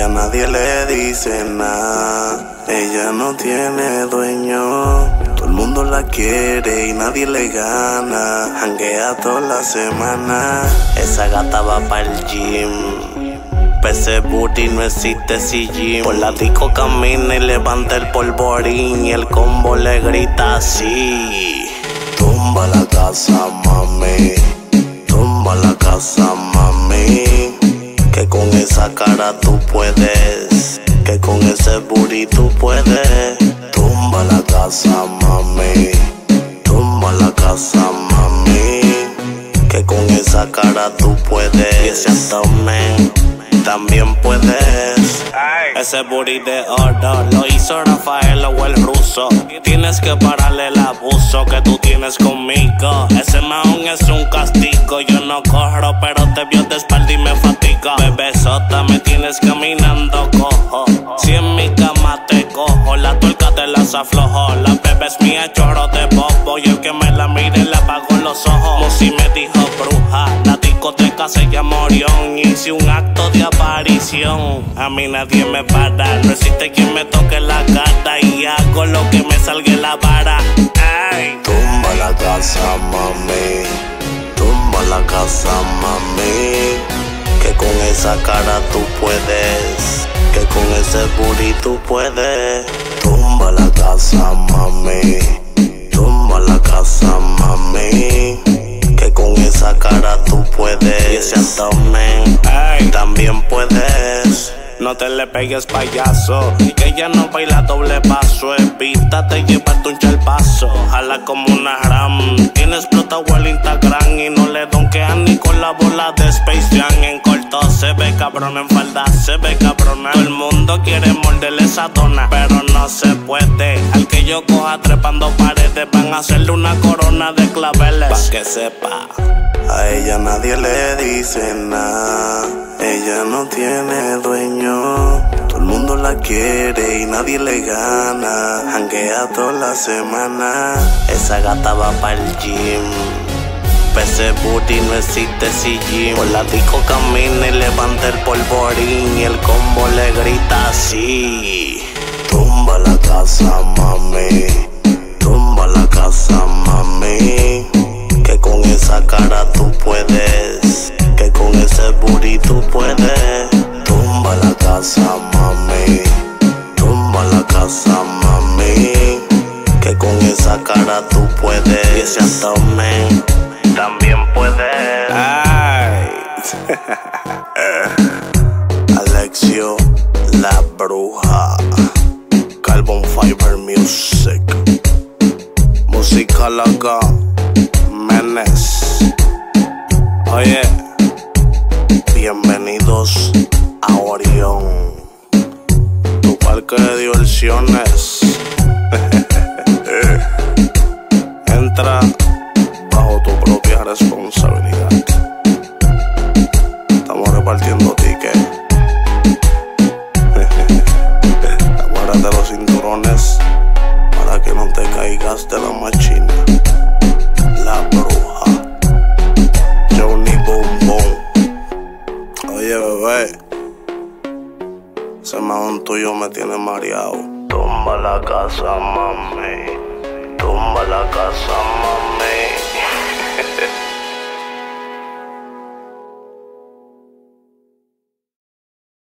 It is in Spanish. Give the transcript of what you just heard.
ella nadie le dice nada. Ella no tiene dueño. Todo el mundo la quiere y nadie le gana. Janguea toda la semana. Esa gata va para el gym. Pese booty no existe CG. Por la disco camina y levanta el polvorín. Y el combo le grita así. Tumba la casa, mami. Tumba la casa, mami. Que con esa cara tú puedes. Que con ese booty tú puedes. Tumba la casa, mami. Tumba la casa, mami. Que con esa cara tú puedes. Y ese abdomen también puedes. Ese booty de oro lo hizo Rafael o el ruso. Tienes que pararle el abuso que tú tienes conmigo. Ese maón es un castigo. Yo no corro, pero te vio de espalda. Bebesota, me tienes caminando cojo. Si en mi cama te cojo, la tuerca te las aflojo. La bebé es mía, choro de bobo. Y el que me la mire le apago los ojos. Como me dijo bruja. La discoteca se llama Orión. Hice un acto de aparición. A mí nadie me para. No existe quien me toque la gata. Y hago lo que me salga la vara. Ay. Tumba la casa, mami. Tumba la casa, mami. Que con esa cara tú puedes. Que con ese booty tú puedes. Tumba la casa, mami. Tumba la casa, mami. Que con esa cara tú puedes. Y ese abdomen también puedes. No te le pegues payaso Que ella no baila doble paso Evítate llevarte un chalpazo Jala como una ram Tiene explotado el Instagram Y no le donkean ni con la bola de Space se ve cabrón En falda se ve cabrona Todo el mundo quiere morderle esa dona Pero no se puede Al que yo coja trepando paredes Van a hacerle una corona de claveles Pa' que sepa a ella nadie le dice nada. Ella no tiene dueño. Todo el mundo la quiere y nadie le gana. Janguea toda la semana. Esa gata va para el gym. Pese booty no existe CG. Por la disco camina y levanta el polvorín. Y el combo le grita así. Tumba la casa, mami. Tumba la casa, mami. Que con esa cara tú puedes. Que con ese booty tú puedes. Tumba la casa, mami. Tumba la casa, mami. Que con esa cara tú puedes. Y ese también puedes. Ay. Alexio, la bruja. Carbon Fiber Music. Música loca. Menes. Oye, bienvenidos a Orión, tu parque de diversiones. Entra bajo tu propia responsabilidad. Estamos repartiendo tickets. Aguárdate los cinturones para que no te caigas de la machina. La bruja. Johnny Boom. Oye, bebé. Ese mahón tuyo me tiene mareado. Tumba la casa, mami. Tumba la casa, mami.